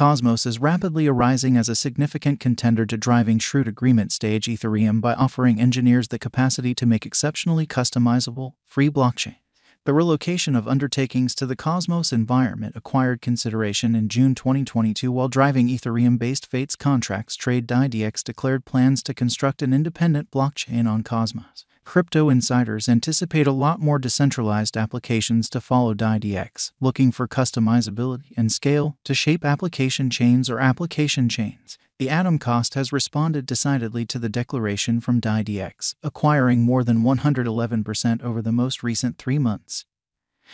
Cosmos is rapidly arising as a significant contender to driving shrewd agreement stage Ethereum by offering engineers the capacity to make exceptionally customizable, free blockchain. The relocation of undertakings to the Cosmos environment acquired consideration in June 2022 while driving Ethereum based Fates contracts. Trade DYDX declared plans to construct an independent blockchain on Cosmos. Crypto insiders anticipate a lot more decentralized applications to follow DYDX, looking for customizability and scale to shape application chains or application chains. The Atom cost has responded decidedly to the declaration from DYDX, acquiring more than 111% over the most recent three months.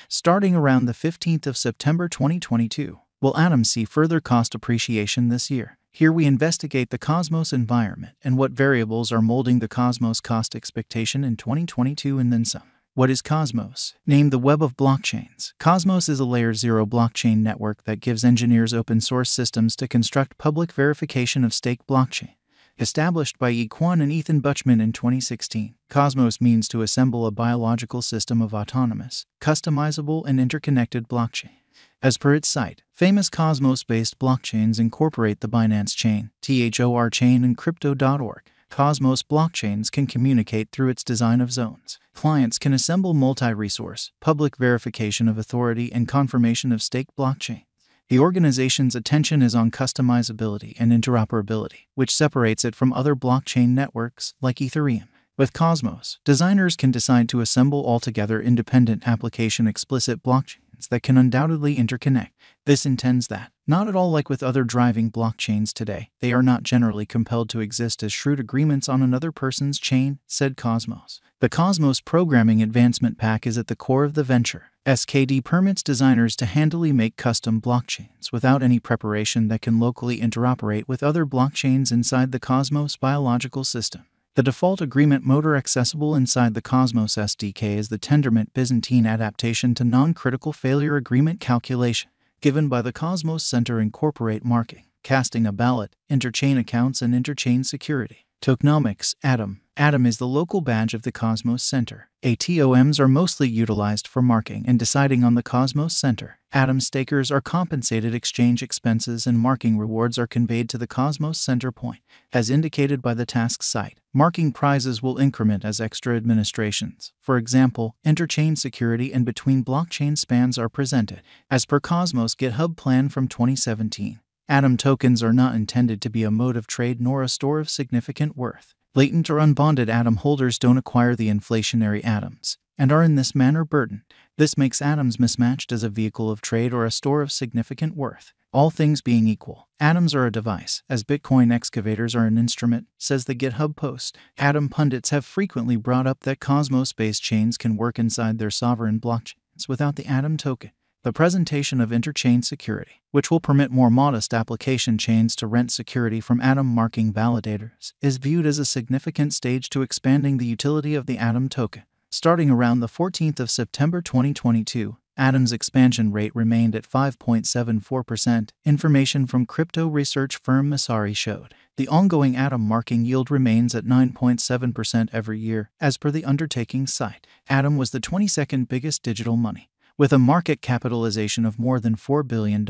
Starting around the 15th of September 2022, will Atom see further cost appreciation this year? Here we investigate the Cosmos environment and what variables are molding the Cosmos cost expectation in 2022 and then some. What is Cosmos? Named the Web of Blockchains. Cosmos is a layer 0 blockchain network that gives engineers open source systems to construct public verification of stake blockchain. Established by Yi and Ethan Buchman in 2016, Cosmos means to assemble a biological system of autonomous, customizable, and interconnected blockchain. As per its site, famous Cosmos based blockchains incorporate the Binance Chain, THOR Chain, and Crypto.org. Cosmos blockchains can communicate through its design of zones. Clients can assemble multi resource, public verification of authority, and confirmation of stake blockchains. The organization's attention is on customizability and interoperability, which separates it from other blockchain networks like Ethereum. With Cosmos, designers can decide to assemble altogether independent application explicit blockchains that can undoubtedly interconnect. This intends that, not at all like with other driving blockchains today, they are not generally compelled to exist as shrewd agreements on another person's chain, said Cosmos. The Cosmos Programming Advancement Pack is at the core of the venture. SDK permits designers to handily make custom blockchains without any preparation that can locally interoperate with other blockchains inside the Cosmos biological system. The default agreement motor accessible inside the Cosmos SDK is the Tendermint Byzantine adaptation to non critical failure agreement calculation, given by the Cosmos Center Incorporate marking, casting a ballot, interchain accounts, and interchain security. Tokenomics, Atom. Atom is the local badge of the Cosmos Center. ATOMs are mostly utilized for marking and deciding on the Cosmos Center. Atom stakers are compensated exchange expenses and marking rewards are conveyed to the Cosmos Center point. As indicated by the task site, marking prizes will increment as extra administrations. For example, interchain security and between blockchain spans are presented. As per Cosmos GitHub plan from 2017, Atom tokens are not intended to be a mode of trade nor a store of significant worth. Latent or unbonded atom holders don't acquire the inflationary atoms and are in this manner burdened. This makes atoms mismatched as a vehicle of trade or a store of significant worth. All things being equal, atoms are a device, as Bitcoin excavators are an instrument, says the GitHub post. Atom pundits have frequently brought up that Cosmos based chains can work inside their sovereign blockchains without the Atom token. The presentation of interchain security, which will permit more modest application chains to rent security from Atom marking validators, is viewed as a significant stage to expanding the utility of the Atom token. Starting around the 14th of September 2022, Atom's expansion rate remained at 5.74%, information from crypto research firm Messari showed. The ongoing Atom marking yield remains at 9.7% every year, as per the undertaking site. Atom was the 22nd biggest digital money with a market capitalization of more than $4 billion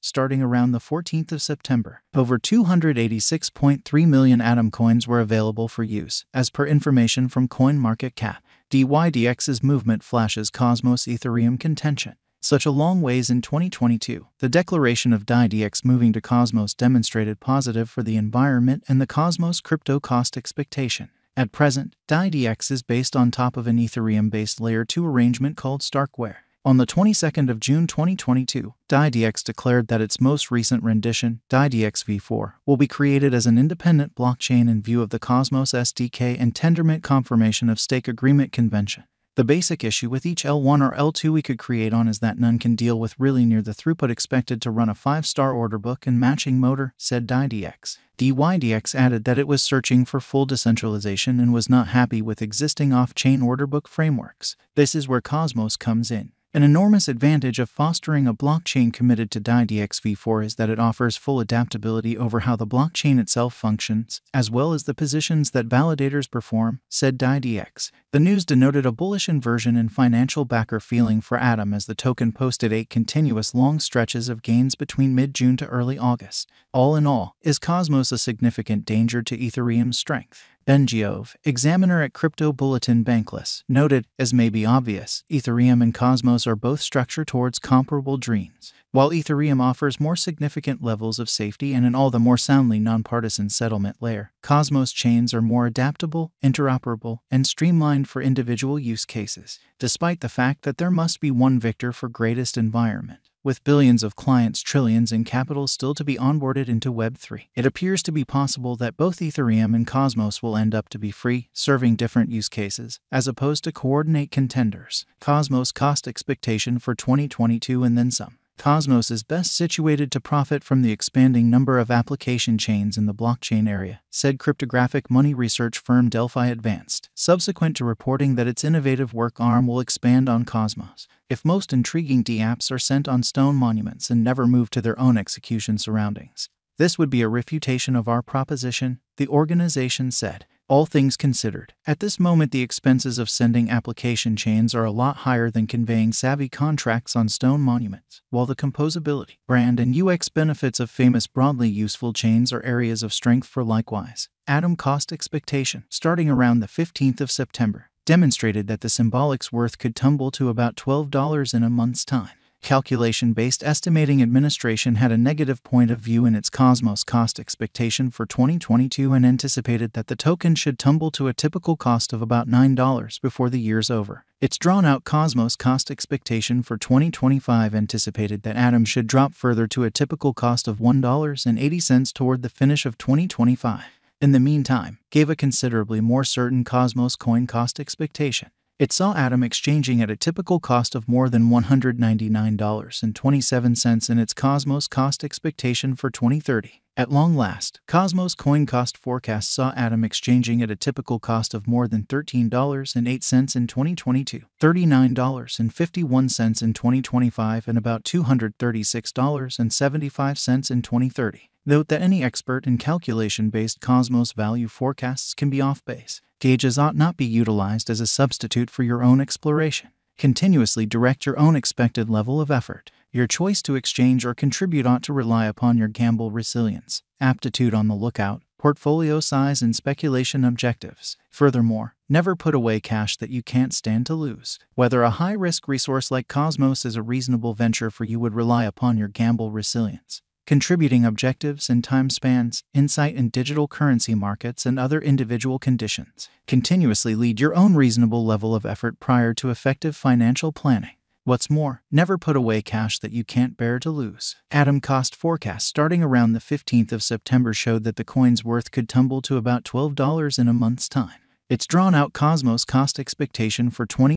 starting around the 14th of September. Over 286.3 million Atom coins were available for use, as per information from CoinMarketCap. DYDX's movement flashes Cosmos Ethereum contention. Such a long ways in 2022, the declaration of DYDX moving to Cosmos demonstrated positive for the environment and the Cosmos crypto cost expectation. At present, DYDX is based on top of an Ethereum based layer 2 arrangement called Starkware. On the 22nd of June 2022, DYDX declared that its most recent rendition, DYDX v4, will be created as an independent blockchain in view of the Cosmos SDK and Tendermint Confirmation of Stake Agreement Convention. The basic issue with each L1 or L2 we could create on is that none can deal with really near the throughput expected to run a 5-star order book and matching motor, said DaiDX. DYDX added that it was searching for full decentralization and was not happy with existing off-chain order book frameworks. This is where Cosmos comes in. An enormous advantage of fostering a blockchain committed to DYDX v4 is that it offers full adaptability over how the blockchain itself functions, as well as the positions that validators perform, said DYDX. The news denoted a bullish inversion in financial backer feeling for Atom as the token posted eight continuous long stretches of gains between mid-June to early August. All in all, is Cosmos a significant danger to Ethereum's strength? Ben Giove, examiner at Crypto Bulletin Bankless, noted, as may be obvious, Ethereum and Cosmos are both structured towards comparable dreams. While Ethereum offers more significant levels of safety and an all the more soundly nonpartisan settlement layer, Cosmos chains are more adaptable, interoperable, and streamlined for individual use cases, despite the fact that there must be one victor for greatest environment. With billions of clients, trillions in capital still to be onboarded into Web3, it appears to be possible that both Ethereum and Cosmos will end up to be free, serving different use cases, as opposed to coordinate contenders. Cosmos cost expectation for 2022 and then some. Cosmos is best situated to profit from the expanding number of application chains in the blockchain area, said cryptographic money research firm Delphi Advanced, subsequent to reporting that its innovative work arm will expand on Cosmos. If most intriguing dApps are sent on stone monuments and never move to their own execution surroundings, this would be a refutation of our proposition, the organization said. All things considered, at this moment the expenses of sending application chains are a lot higher than conveying savvy contracts on stone monuments, while the composability, brand, and UX benefits of famous broadly useful chains are areas of strength for likewise. Atom cost expectation, starting around the 15th of September, demonstrated that the symbolic's worth could tumble to about $12 in a month's time calculation based estimating administration had a negative point of view in its Cosmos cost expectation for 2022 and anticipated that the token should tumble to a typical cost of about $9 before the year's over. Its drawn out Cosmos cost expectation for 2025 anticipated that Atom should drop further to a typical cost of $1.80 toward the finish of 2025. In the meantime, gave a considerably more certain Cosmos coin cost expectation. It saw Atom exchanging at a typical cost of more than $199.27 in its Cosmos cost expectation for 2030. At long last, Cosmos coin cost forecast saw Atom exchanging at a typical cost of more than $13.08 in 2022, $39.51 in 2025, and about $236.75 in 2030. Note that any expert in calculation based Cosmos value forecasts can be off base. Gauges ought not be utilized as a substitute for your own exploration. Continuously direct your own expected level of effort. Your choice to exchange or contribute ought to rely upon your gamble resilience, aptitude on the lookout, portfolio size, and speculation objectives. Furthermore, never put away cash that you can't stand to lose. Whether a high risk resource like Cosmos is a reasonable venture for you would rely upon your gamble resilience contributing objectives and time spans, insight in digital currency markets, and other individual conditions. Continuously lead your own reasonable level of effort prior to effective financial planning. What's more, never put away cash that you can't bear to lose. Atom cost forecast starting around the 15th of September showed that the coin's worth could tumble to about $12 in a month's time. Its drawn out Cosmos cost expectation for 20